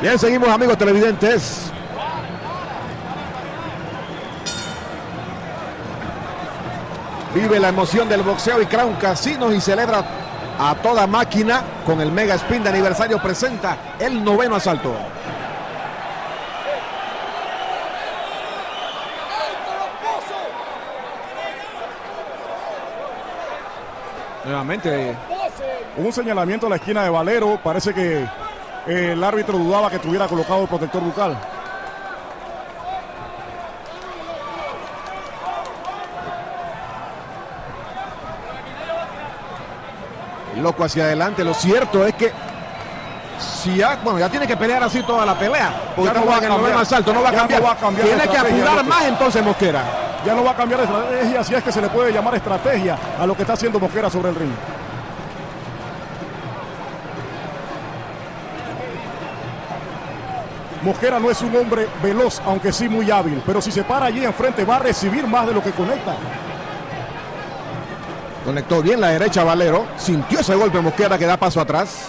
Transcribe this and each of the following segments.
Bien, seguimos amigos televidentes. Vive la emoción del boxeo y Crown Casinos y celebra a toda máquina con el Mega Spin de aniversario presenta el noveno asalto. Nuevamente. Un señalamiento a la esquina de Valero. Parece que el árbitro dudaba que tuviera colocado el protector bucal. Loco hacia adelante. Lo cierto es que si ya, bueno, ya tiene que pelear así toda la pelea. Porque Ya no va a el cambiar. noveno asalto, no va a no cambiar. va a cambiar tiene que apurar más entonces Mosquera. Ya no va a cambiar de estrategia, si es que se le puede llamar estrategia a lo que está haciendo Mosquera sobre el ring. Mosquera no es un hombre veloz, aunque sí muy hábil, pero si se para allí enfrente va a recibir más de lo que conecta. Conectó bien la derecha Valero. Sintió ese golpe Mosquera que da paso atrás.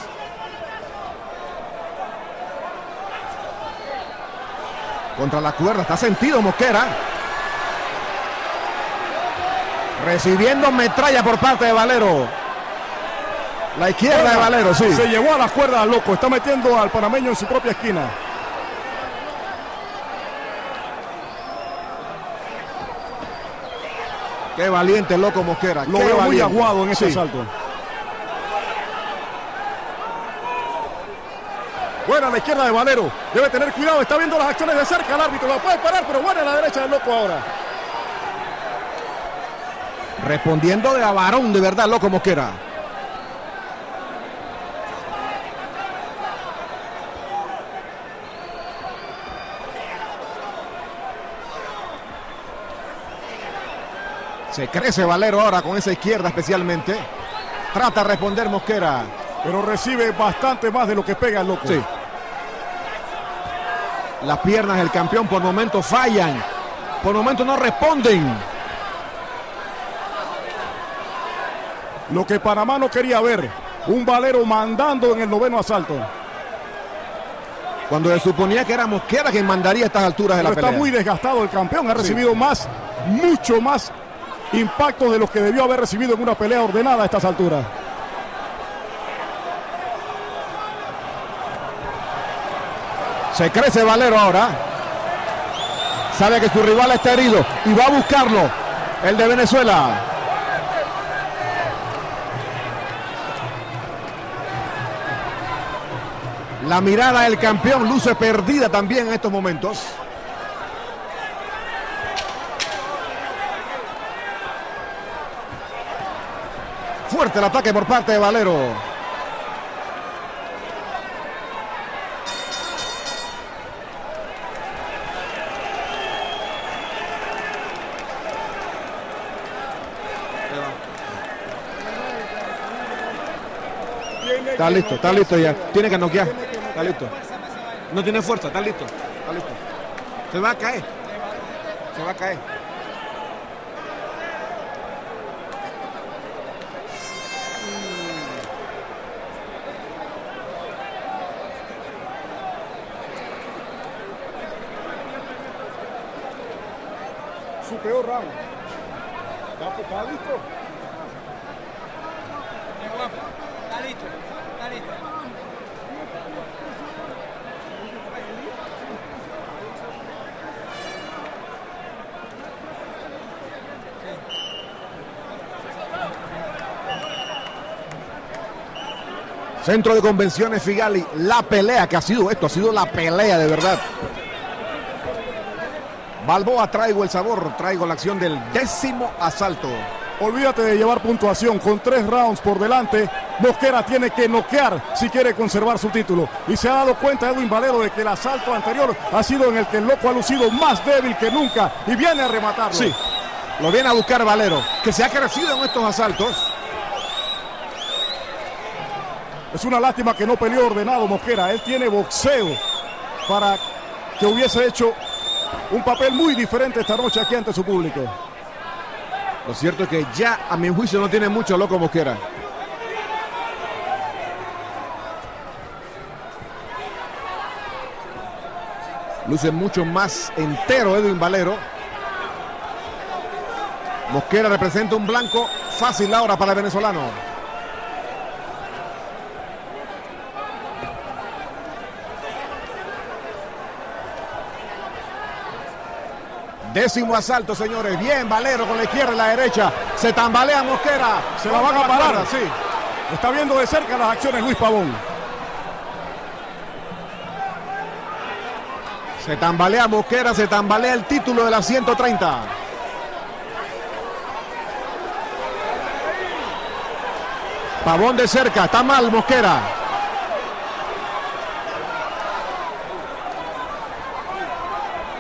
Contra la cuerda. Está sentido Mosquera. Recibiendo metralla por parte de Valero. La izquierda de Valero, sí. Se llevó a la cuerda loco, está metiendo al panameño en su propia esquina. Qué valiente loco Mosquera. Lo qué veo muy aguado en ese Sí. asalto. Buena a la izquierda de Valero. Debe tener cuidado. Está viendo las acciones de cerca el árbitro. La puede parar, pero buena a la derecha del loco ahora. Respondiendo de a varón, de verdad, loco Mosquera. Se crece Valero ahora con esa izquierda especialmente. Trata de responder Mosquera. Pero recibe bastante más de lo que pega el loco. Sí. Las piernas del campeón por momentos fallan. Por momentos no responden. Lo que Panamá no quería ver. Un Valero mandando en el noveno asalto. Cuando se suponía que era Mosquera quien mandaría a estas alturas de Pero la está pelea. muy desgastado el campeón. Ha recibido más, mucho más impactos de los que debió haber recibido en una pelea ordenada a estas alturas. Se crece Valero ahora. Sabe que su rival está herido y va a buscarlo. El de Venezuela. La mirada del campeón luce perdida también en estos momentos. Fuerte el ataque por parte de Valero. Está listo, está listo ya. Tiene que noquear. Está listo. No tiene fuerza, está listo. Está listo. Se va a caer. Se va a caer. Su peor round. ¿Está, listo? Está listo, está listo. Centro de Convenciones Figali, la pelea que ha sido esto, ha sido la pelea de verdad. Balboa, traigo el sabor, traigo la acción del décimo asalto. Olvídate de llevar puntuación con tres rounds por delante. Mosquera tiene que noquear si quiere conservar su título. Y se ha dado cuenta Edwin Valero de que el asalto anterior ha sido en el que el loco ha lucido más débil que nunca y viene a rematarlo. Sí, lo viene a buscar Valero, que se ha crecido en estos asaltos. Es una lástima que no peleó ordenado Mosquera. Él tiene boxeo para que hubiese hecho un papel muy diferente esta noche aquí ante su público. Lo cierto es que ya a mi juicio no tiene mucho loco Mosquera. Luce mucho más entero Edwin Valero. Mosquera representa un blanco fácil ahora para el venezolano. Décimo asalto, señores. Bien, Valero con la izquierda y la derecha. Se tambalea Mosquera. Se la van a parar. Sí. Está viendo de cerca las acciones Luis Pavón. Se tambalea Mosquera, se tambalea el título de la 130. Pavón de cerca, está mal Mosquera.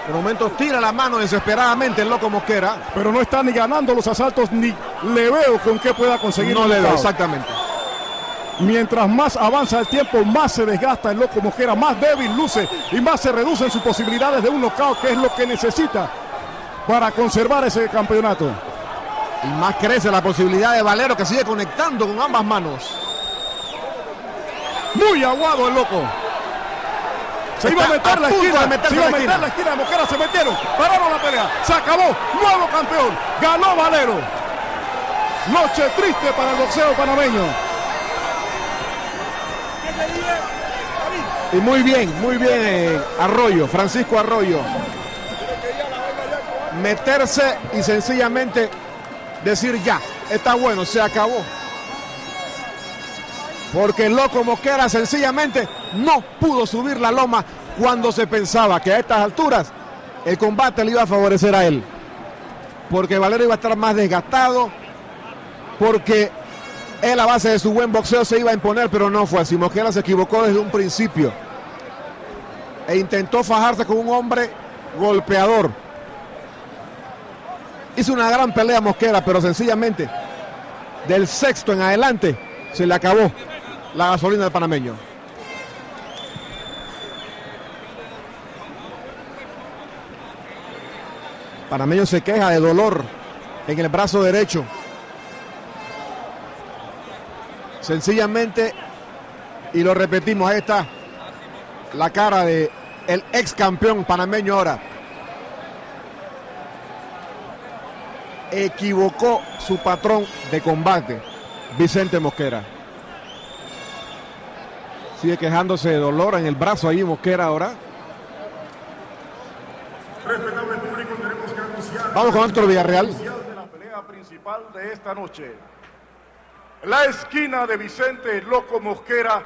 Por momentos tira la mano desesperadamente el loco Mosquera. Pero no está ni ganando los asaltos ni le veo con qué pueda conseguir. No le veo, exactamente. Mientras más avanza el tiempo, más se desgasta el loco Mosquera, más débil luce y más se reducen sus posibilidades de un knockout, que es lo que necesita para conservar ese campeonato. Y más crece la posibilidad de Valero que sigue conectando con ambas manos. Muy aguado el loco. Se iba a meter a la esquina, de se iba a la meter la esquina de Mosquera, se metieron, pararon la pelea, se acabó, nuevo campeón, ganó Valero. Noche triste para el boxeo panameño. Y muy bien, muy bien eh, Arroyo, Francisco Arroyo. Meterse y sencillamente decir ya, está bueno, se acabó. Porque el loco Mosquera sencillamente no pudo subir la loma cuando se pensaba que a estas alturas el combate le iba a favorecer a él. Porque Valero iba a estar más desgastado, porque él a base de su buen boxeo se iba a imponer, pero no fue así. Mosquera se equivocó desde un principio e intentó fajarse con un hombre golpeador. Hizo una gran pelea Mosquera, pero sencillamente del sexto en adelante se le acabó la gasolina del panameño. Panameño se queja de dolor en el brazo derecho. Sencillamente, y lo repetimos, ahí está la cara de el ex campeón panameño ahora. Equivocó su patrón de combate, Vicente Mosquera. Sigue quejándose de dolor en el brazo ahí Mosquera ahora. Respetable público, tenemos que anunciar Vamos con Héctor Villarreal. la pelea principal de esta noche. La esquina de Vicente Loco Mosquera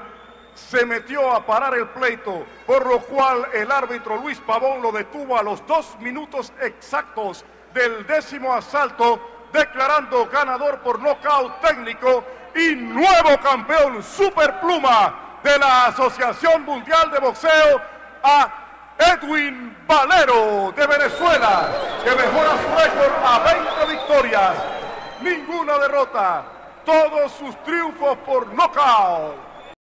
se metió a parar el pleito, por lo cual el árbitro Luis Pavón lo detuvo a los dos minutos exactos del décimo asalto, declarando ganador por nocaut técnico y nuevo campeón superpluma de la Asociación Mundial de Boxeo a Edwin Valero de Venezuela, que mejora su récord a 20 victorias, ninguna derrota, todos sus triunfos por nocaut.